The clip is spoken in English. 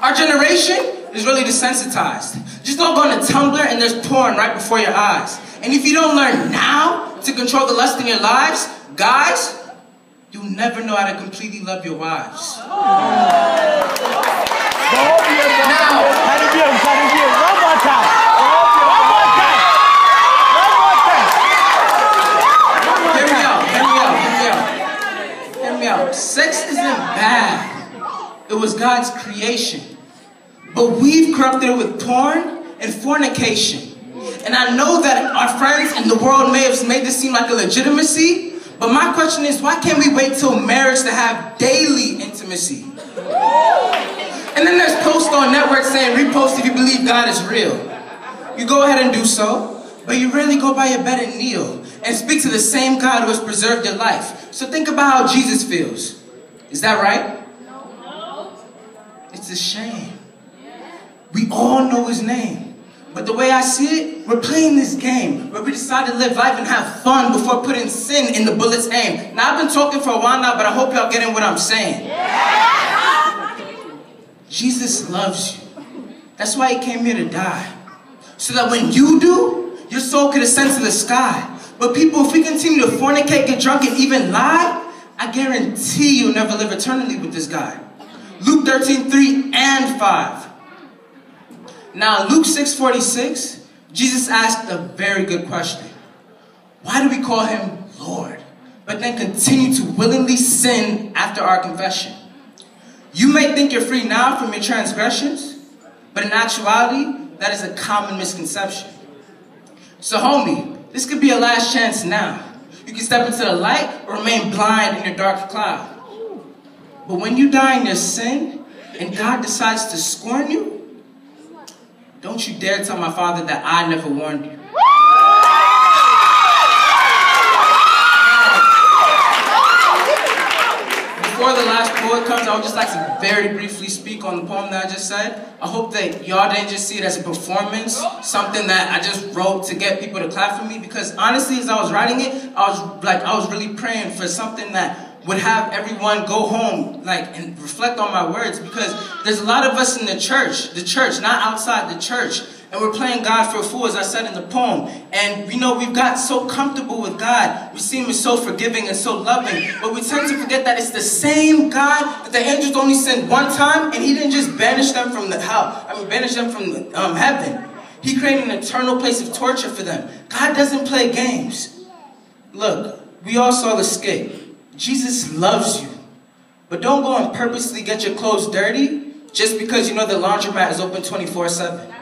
Our generation is really desensitized. Just don't go on a Tumblr and there's porn right before your eyes. And if you don't learn now to control the lust in your lives, guys, you'll never know how to completely love your wives. Hear It was God's creation. But we've corrupted it with porn and fornication. And I know that our friends in the world may have made this seem like a legitimacy, but my question is, why can't we wait till marriage to have daily intimacy? And then there's posts on networks saying, repost if you believe God is real. You go ahead and do so, but you really go by your bed and kneel and speak to the same God who has preserved your life. So think about how Jesus feels. Is that right? It's a shame. We all know his name. But the way I see it, we're playing this game where we decide to live life and have fun before putting sin in the bullet's aim. Now, I've been talking for a while now, but I hope y'all getting what I'm saying. Jesus loves you. That's why he came here to die. So that when you do, your soul could ascend to the sky. But people, if we continue to fornicate, get drunk, and even lie, I guarantee you'll never live eternally with this guy. Luke 13, 3 and 5. Now, Luke 6:46, Jesus asked a very good question. Why do we call him Lord, but then continue to willingly sin after our confession? You may think you're free now from your transgressions, but in actuality, that is a common misconception. So, homie, this could be your last chance now. You can step into the light or remain blind in your dark cloud. But when you die in your sin and God decides to scorn you, don't you dare tell my father that I never warned you. Before the last poet comes, I would just like to very briefly speak on the poem that I just said. I hope that y'all didn't just see it as a performance, something that I just wrote to get people to clap for me. Because honestly, as I was writing it, I was like, I was really praying for something that would have everyone go home like and reflect on my words because there's a lot of us in the church, the church, not outside the church, and we're playing God for a fool, as I said in the poem. And you know, we've got so comfortable with God. We see seem so forgiving and so loving, but we tend to forget that it's the same God that the angels only sent one time, and He didn't just banish them from the hell. I mean, banish them from um, heaven. He created an eternal place of torture for them. God doesn't play games. Look, we all saw the skit. Jesus loves you. But don't go and purposely get your clothes dirty just because you know the laundromat is open 24 7.